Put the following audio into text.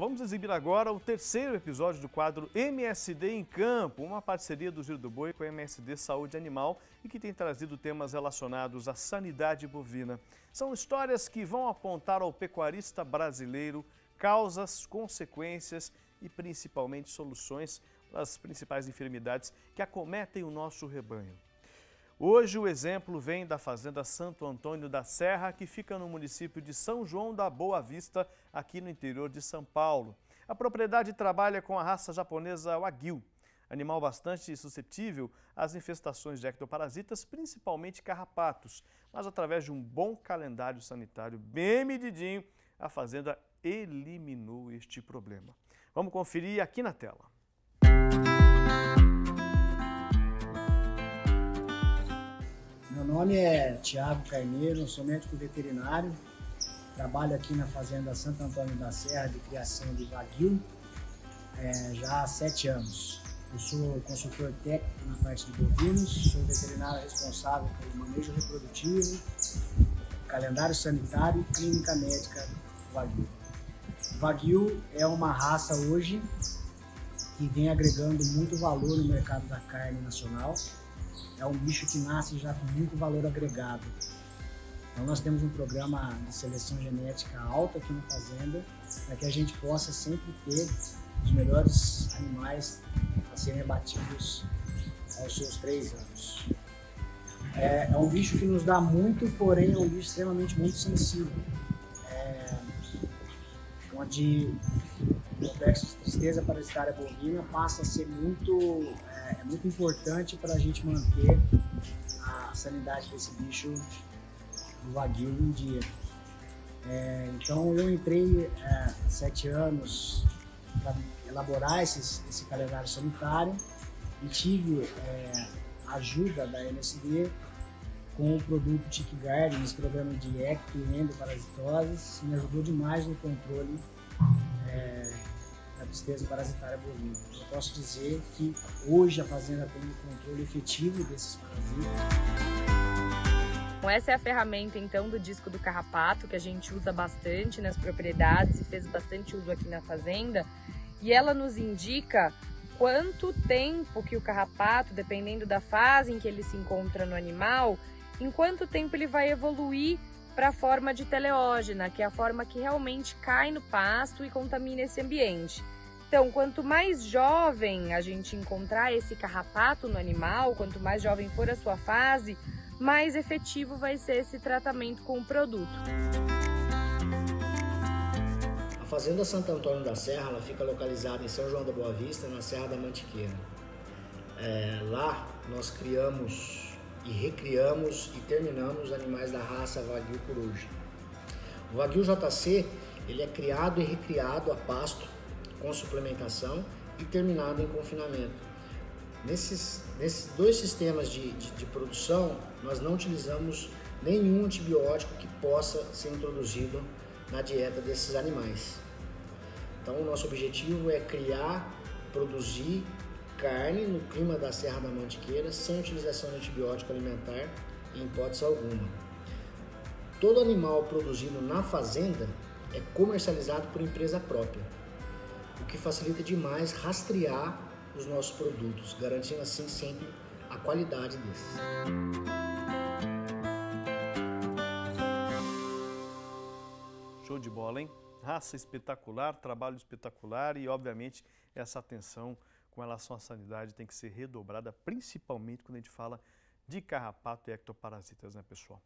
Vamos exibir agora o terceiro episódio do quadro MSD em Campo, uma parceria do Giro do Boi com a MSD Saúde Animal e que tem trazido temas relacionados à sanidade bovina. São histórias que vão apontar ao pecuarista brasileiro causas, consequências e principalmente soluções das principais enfermidades que acometem o nosso rebanho. Hoje o exemplo vem da Fazenda Santo Antônio da Serra, que fica no município de São João da Boa Vista, aqui no interior de São Paulo. A propriedade trabalha com a raça japonesa Wagyu, animal bastante suscetível às infestações de ectoparasitas, principalmente carrapatos. Mas através de um bom calendário sanitário bem medidinho, a fazenda eliminou este problema. Vamos conferir aqui na tela. Meu nome é Tiago Carneiro, sou médico veterinário, trabalho aqui na Fazenda Santo Antônio da Serra de criação de Wagyu é, já há sete anos. Eu sou consultor técnico na parte de bovinos, sou veterinário responsável pelo manejo reprodutivo, calendário sanitário e clínica médica Wagyu. Wagyu é uma raça hoje que vem agregando muito valor no mercado da carne nacional é um bicho que nasce já com muito valor agregado. Então nós temos um programa de seleção genética alta aqui na fazenda, para que a gente possa sempre ter os melhores animais a serem abatidos aos seus três anos. É, é, um bicho que nos dá muito, porém é um bicho extremamente muito sensível. É, onde o complexo de tristeza parasitária bovina passa a ser muito é muito importante para a gente manter a sanidade desse bicho do Wagyu em dia. É, então eu entrei é, há sete anos para elaborar esses, esse calendário sanitário e tive é, ajuda da MSD com o produto Tick Garden, esse programa de ecto e endoparasitoses, me ajudou demais no controle é, da tristeza parasitária bovina. Eu posso dizer que hoje a fazenda tem um controle efetivo desses parasitas. Bom, essa é a ferramenta então do disco do carrapato que a gente usa bastante nas propriedades e fez bastante uso aqui na fazenda. E ela nos indica quanto tempo que o carrapato, dependendo da fase em que ele se encontra no animal, em quanto tempo ele vai evoluir para a forma de teleógena, que é a forma que realmente cai no pasto e contamina esse ambiente. Então, quanto mais jovem a gente encontrar esse carrapato no animal, quanto mais jovem for a sua fase, mais efetivo vai ser esse tratamento com o produto. A Fazenda Santo Antônio da Serra ela fica localizada em São João da Boa Vista, na Serra da Mantiqueira. É, lá nós criamos e recriamos e terminamos animais da raça Wagyu Coruja. O Wagyu JC ele é criado e recriado a pasto com suplementação e terminado em confinamento. Nesses, nesses dois sistemas de, de, de produção, nós não utilizamos nenhum antibiótico que possa ser introduzido na dieta desses animais. Então, o nosso objetivo é criar, produzir carne no clima da Serra da Mantiqueira sem utilização de antibiótico alimentar em hipótese alguma. Todo animal produzido na fazenda é comercializado por empresa própria, o que facilita demais rastrear os nossos produtos, garantindo assim sempre a qualidade desses. Show de bola, hein? Raça espetacular, trabalho espetacular e, obviamente, essa atenção com relação à sanidade tem que ser redobrada, principalmente quando a gente fala de carrapato e ectoparasitas, né, pessoal?